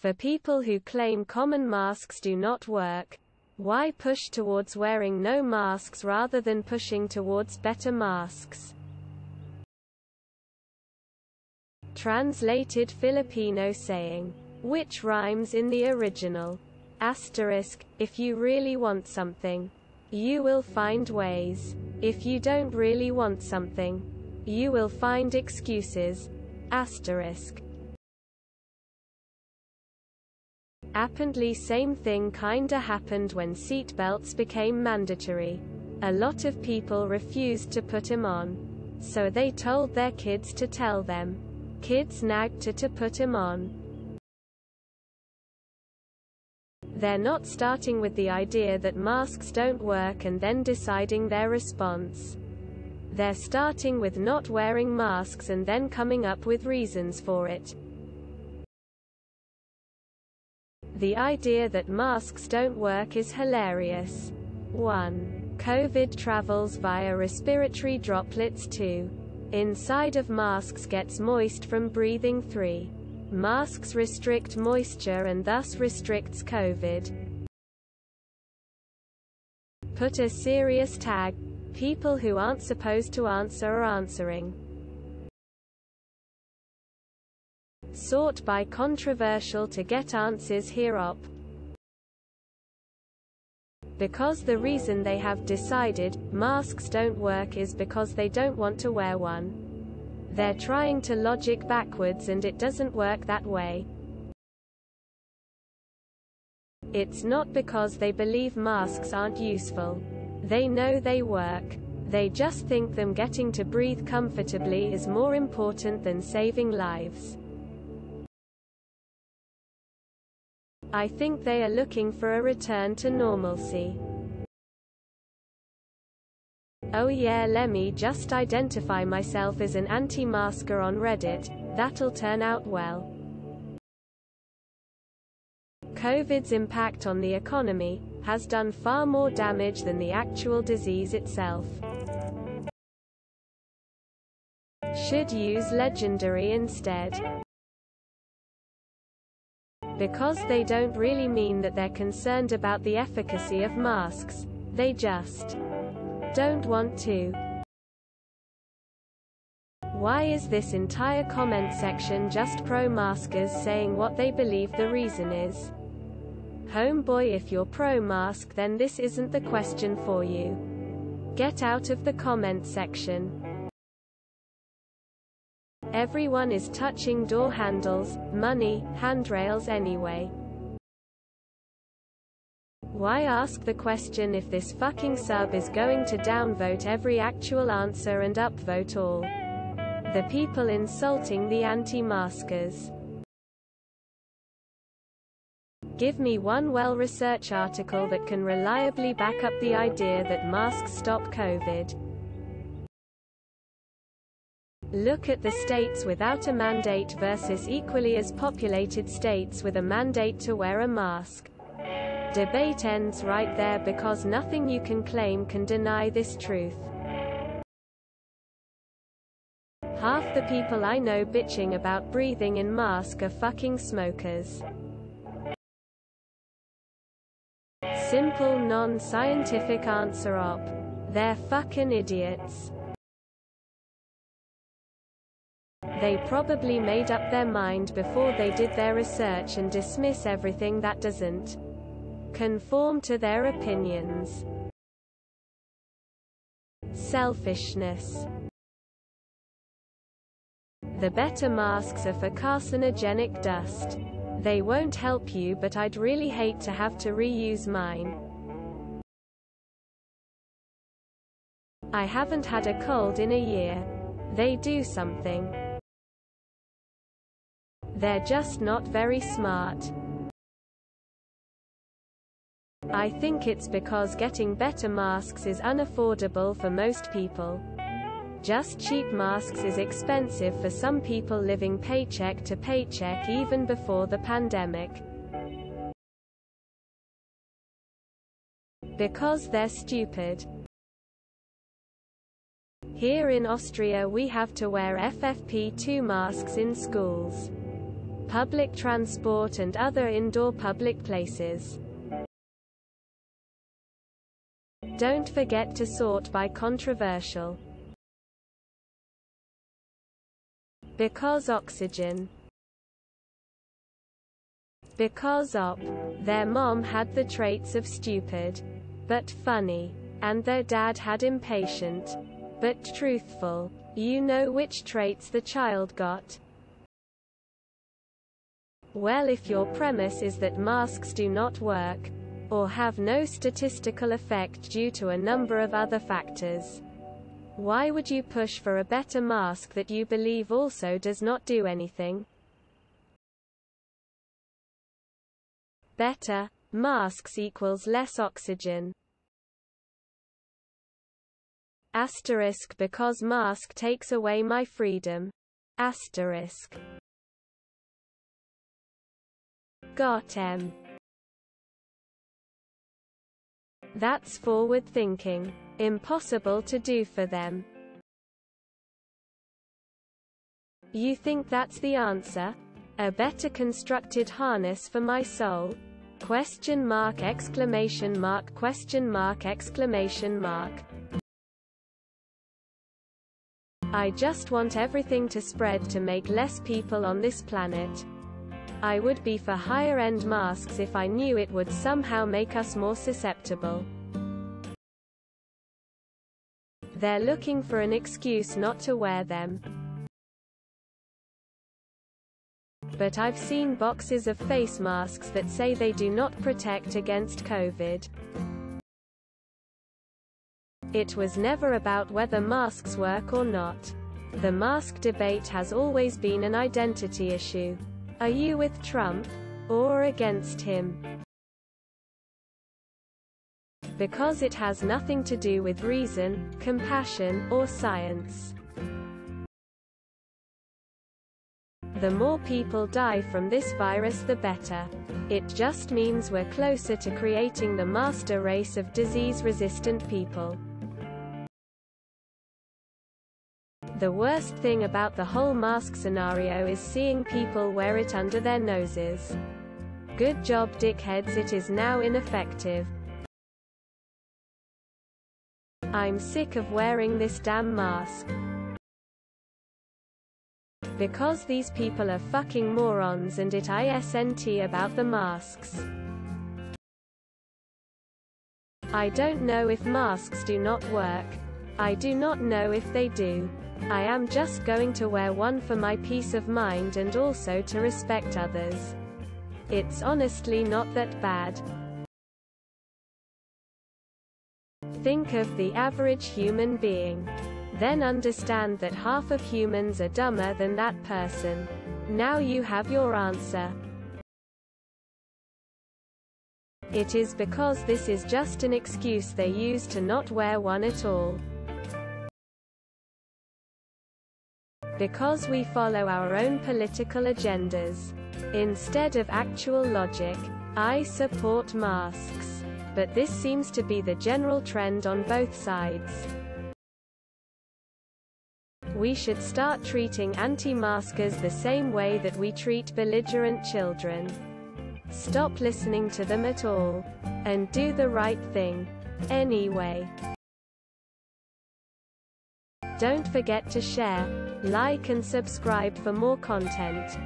For people who claim common masks do not work, why push towards wearing no masks rather than pushing towards better masks? Translated Filipino saying, which rhymes in the original. Asterisk, if you really want something, you will find ways. If you don't really want something, you will find excuses. Asterisk. Apparently same thing kinda happened when seatbelts became mandatory. A lot of people refused to put him on. So they told their kids to tell them. Kids nagged to to put him on. They're not starting with the idea that masks don't work and then deciding their response. They're starting with not wearing masks and then coming up with reasons for it. The idea that masks don't work is hilarious. 1. COVID travels via respiratory droplets 2. Inside of masks gets moist from breathing 3. Masks restrict moisture and thus restricts COVID. Put a serious tag. People who aren't supposed to answer are answering. Sort by controversial to get answers here up. Because the reason they have decided masks don't work is because they don't want to wear one. They're trying to logic backwards and it doesn't work that way. It's not because they believe masks aren't useful. They know they work. They just think them getting to breathe comfortably is more important than saving lives. I think they are looking for a return to normalcy. Oh yeah lemme just identify myself as an anti-masker on Reddit, that'll turn out well. COVID's impact on the economy has done far more damage than the actual disease itself. Should use legendary instead because they don't really mean that they're concerned about the efficacy of masks. They just don't want to. Why is this entire comment section just pro-maskers saying what they believe the reason is? Homeboy if you're pro-mask then this isn't the question for you. Get out of the comment section. Everyone is touching door handles, money, handrails anyway. Why ask the question if this fucking sub is going to downvote every actual answer and upvote all? The people insulting the anti-maskers. Give me one well-researched article that can reliably back up the idea that masks stop COVID. Look at the states without a mandate versus equally as populated states with a mandate to wear a mask. Debate ends right there because nothing you can claim can deny this truth. Half the people I know bitching about breathing in mask are fucking smokers. Simple non-scientific answer op. They're fucking idiots. They probably made up their mind before they did their research and dismiss everything that doesn't conform to their opinions. Selfishness The better masks are for carcinogenic dust. They won't help you but I'd really hate to have to reuse mine. I haven't had a cold in a year. They do something. They're just not very smart. I think it's because getting better masks is unaffordable for most people. Just cheap masks is expensive for some people living paycheck to paycheck even before the pandemic. Because they're stupid. Here in Austria we have to wear FFP2 masks in schools. Public transport and other indoor public places. Don't forget to sort by controversial. Because oxygen. Because op. Their mom had the traits of stupid, but funny. And their dad had impatient, but truthful. You know which traits the child got. Well if your premise is that masks do not work, or have no statistical effect due to a number of other factors, why would you push for a better mask that you believe also does not do anything? Better masks equals less oxygen. Asterisk because mask takes away my freedom. Asterisk. Got em. That's forward thinking. Impossible to do for them. You think that's the answer? A better constructed harness for my soul? Question mark exclamation mark question mark exclamation mark. I just want everything to spread to make less people on this planet. I would be for higher-end masks if I knew it would somehow make us more susceptible. They're looking for an excuse not to wear them. But I've seen boxes of face masks that say they do not protect against COVID. It was never about whether masks work or not. The mask debate has always been an identity issue. Are you with Trump? Or against him? Because it has nothing to do with reason, compassion, or science. The more people die from this virus the better. It just means we're closer to creating the master race of disease-resistant people. The worst thing about the whole mask scenario is seeing people wear it under their noses. Good job dickheads it is now ineffective. I'm sick of wearing this damn mask. Because these people are fucking morons and it isn't about the masks. I don't know if masks do not work. I do not know if they do. I am just going to wear one for my peace of mind and also to respect others. It's honestly not that bad. Think of the average human being. Then understand that half of humans are dumber than that person. Now you have your answer. It is because this is just an excuse they use to not wear one at all. Because we follow our own political agendas. Instead of actual logic, I support masks. But this seems to be the general trend on both sides. We should start treating anti-maskers the same way that we treat belligerent children. Stop listening to them at all. And do the right thing. Anyway. Don't forget to share, like and subscribe for more content.